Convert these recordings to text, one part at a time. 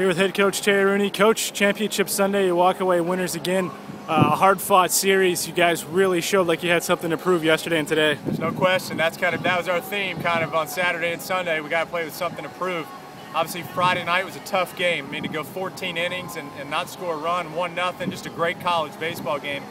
Here with head coach Terry Rooney. Coach, championship Sunday, you walk away winners again. Uh, a hard fought series. You guys really showed like you had something to prove yesterday and today. There's no question. That's kind of that was our theme kind of on Saturday and Sunday. We got to play with something to prove. Obviously, Friday night was a tough game. I mean, to go 14 innings and, and not score a run, one nothing, just a great college baseball game.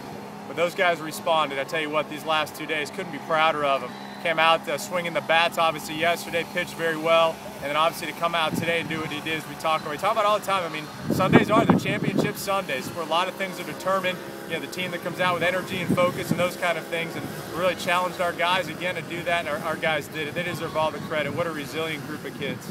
But those guys responded. I tell you what, these last two days couldn't be prouder of them came out uh, swinging the bats obviously yesterday, pitched very well, and then obviously to come out today and do what he did as we talk about. We talk about all the time. I mean, Sundays are the championship Sundays where a lot of things are determined. You know, the team that comes out with energy and focus and those kind of things, and really challenged our guys again to do that, and our, our guys did it. They deserve all the credit. What a resilient group of kids.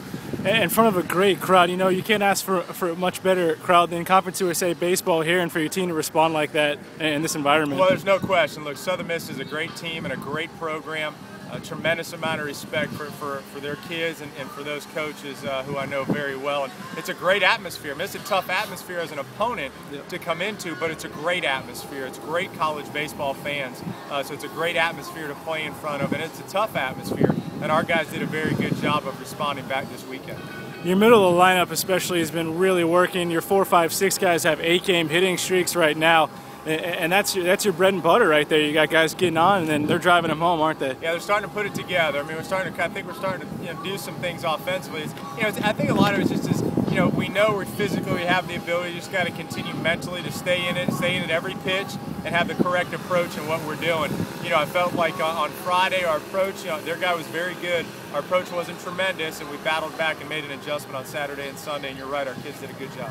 In front of a great crowd, you know, you can't ask for, for a much better crowd than Conference USA baseball here, and for your team to respond like that in this environment. Well, there's no question. Look, Southern Miss is a great team and a great program a tremendous amount of respect for, for, for their kids and, and for those coaches uh, who I know very well. And it's a great atmosphere. I mean, it's a tough atmosphere as an opponent to come into, but it's a great atmosphere. It's great college baseball fans, uh, so it's a great atmosphere to play in front of, and it's a tough atmosphere. And our guys did a very good job of responding back this weekend. Your middle of the lineup, especially, has been really working. Your four, five, six guys have eight-game hitting streaks right now and that's your, that's your bread and butter right there. You got guys getting on, and then they're driving them home, aren't they? Yeah, they're starting to put it together. I mean, we're starting to. I think we're starting to you know, do some things offensively. It's, you know, I think a lot of it's just as you know, we know we physically have the ability. Just got to continue mentally to stay in it, stay in it every pitch, and have the correct approach in what we're doing. You know, I felt like uh, on Friday our approach, you know, their guy was very good. Our approach wasn't tremendous, and we battled back and made an adjustment on Saturday and Sunday. And you're right, our kids did a good job.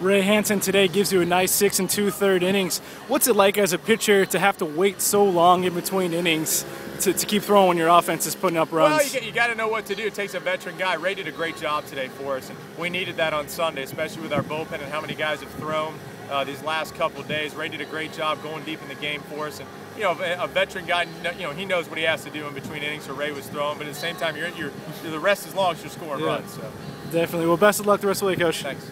Ray Hansen today gives you a nice six and two third innings. What's it like as a pitcher to have to wait so long in between innings to, to keep throwing when your offense is putting up runs? Well, you, you got to know what to do. It takes a veteran guy. Ray did a great job today for us, and we needed that on Sunday, especially with our bullpen and how many guys have thrown uh, these last couple of days. Ray did a great job going deep in the game for us, and you know, a veteran guy, you know, he knows what he has to do in between innings. So Ray was throwing, but at the same time, you're, you're, you're the rest is long as you're scoring yeah. runs. So. Definitely. Well, best of luck the rest of the way, Coach. Thanks.